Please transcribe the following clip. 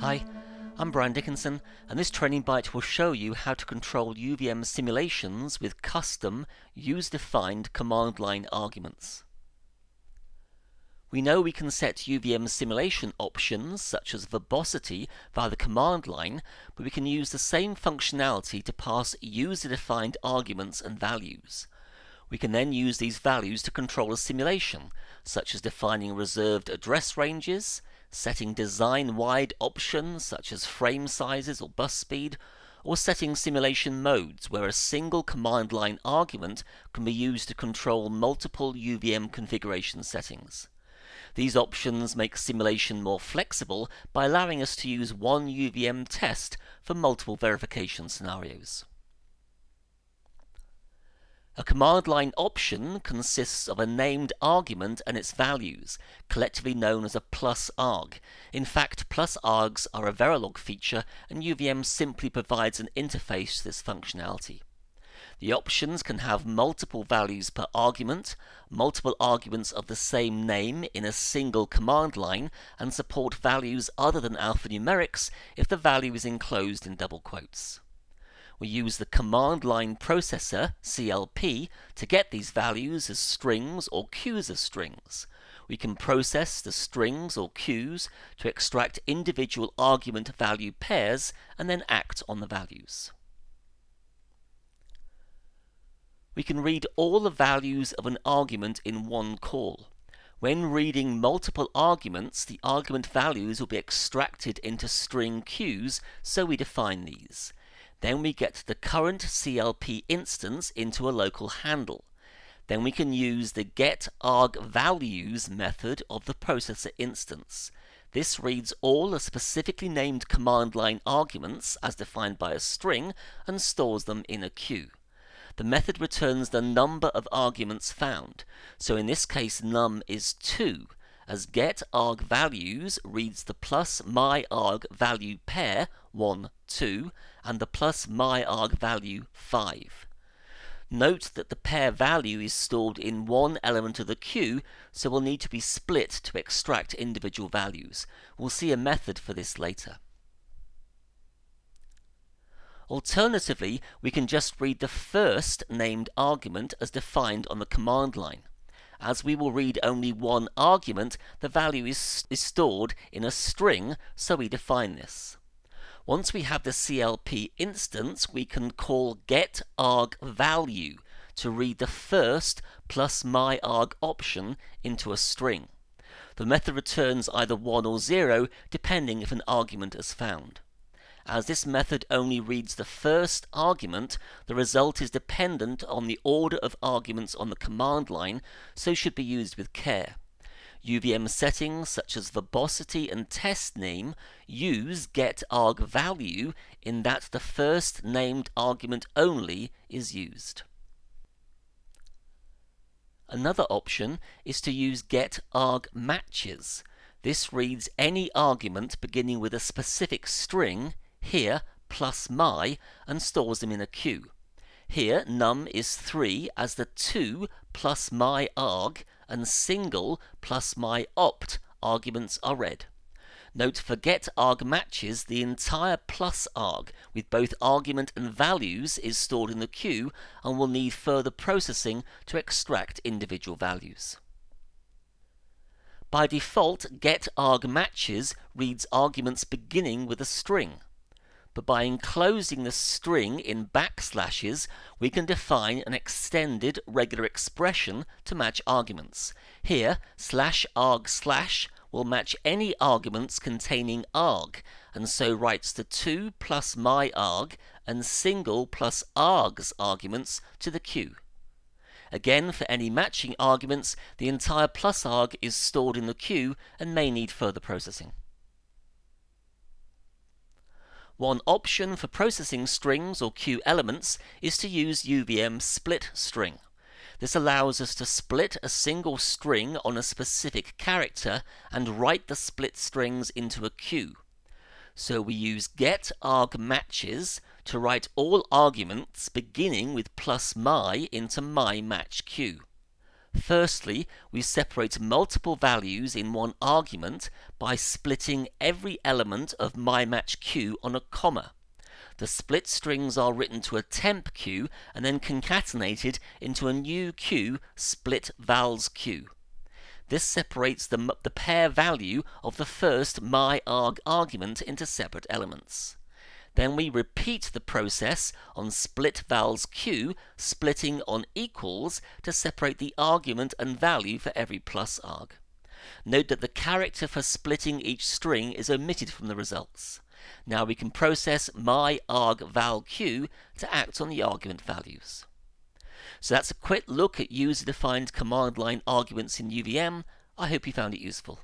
Hi, I'm Brian Dickinson, and this training byte will show you how to control UVM simulations with custom, user-defined command line arguments. We know we can set UVM simulation options, such as verbosity, via the command line, but we can use the same functionality to pass user-defined arguments and values. We can then use these values to control a simulation, such as defining reserved address ranges, setting design-wide options such as frame sizes or bus speed, or setting simulation modes where a single command line argument can be used to control multiple UVM configuration settings. These options make simulation more flexible by allowing us to use one UVM test for multiple verification scenarios. A command line option consists of a named argument and its values, collectively known as a plus arg. In fact, plus args are a Verilog feature, and UVM simply provides an interface to this functionality. The options can have multiple values per argument, multiple arguments of the same name in a single command line, and support values other than alphanumerics if the value is enclosed in double quotes. We use the command line processor, CLP, to get these values as strings or queues of strings. We can process the strings or queues to extract individual argument value pairs and then act on the values. We can read all the values of an argument in one call. When reading multiple arguments, the argument values will be extracted into string queues, so we define these. Then we get the current CLP instance into a local handle. Then we can use the getArgValues method of the processor instance. This reads all the specifically named command line arguments as defined by a string and stores them in a queue. The method returns the number of arguments found, so in this case num is 2, as getArgValues reads the plus myarg value pair 1, 2 and the plus myarg value 5. Note that the pair value is stored in one element of the queue, so will need to be split to extract individual values. We'll see a method for this later. Alternatively, we can just read the first named argument as defined on the command line. As we will read only one argument, the value is, is stored in a string, so we define this. Once we have the CLP instance, we can call getArgValue to read the first plus myarg option into a string. The method returns either 1 or 0 depending if an argument is found. As this method only reads the first argument, the result is dependent on the order of arguments on the command line, so should be used with care. UVM settings such as verbosity and test name use getArgValue in that the first named argument only is used. Another option is to use getArgMatches. This reads any argument beginning with a specific string, here plus my, and stores them in a queue. Here num is 3 as the 2 plus my arg and single plus my opt arguments are read. Note for get arg matches, the entire plus arg with both argument and values is stored in the queue and will need further processing to extract individual values. By default, get arg matches reads arguments beginning with a string but by enclosing the string in backslashes, we can define an extended regular expression to match arguments. Here, slash arg slash will match any arguments containing arg, and so writes the 2 plus my arg and single plus args arguments to the queue. Again, for any matching arguments, the entire plus arg is stored in the queue and may need further processing. One option for processing strings or queue elements is to use UVM split string. This allows us to split a single string on a specific character and write the split strings into a queue. So we use get arg matches to write all arguments beginning with plus my into my match queue. Firstly, we separate multiple values in one argument by splitting every element of my match q on a comma. The split strings are written to a temp q and then concatenated into a new q split vals q. This separates the, the pair value of the first my arg argument into separate elements. Then we repeat the process on split vals q, splitting on equals to separate the argument and value for every plus arg. Note that the character for splitting each string is omitted from the results. Now we can process my arg val q to act on the argument values. So that's a quick look at user-defined command line arguments in UVM. I hope you found it useful.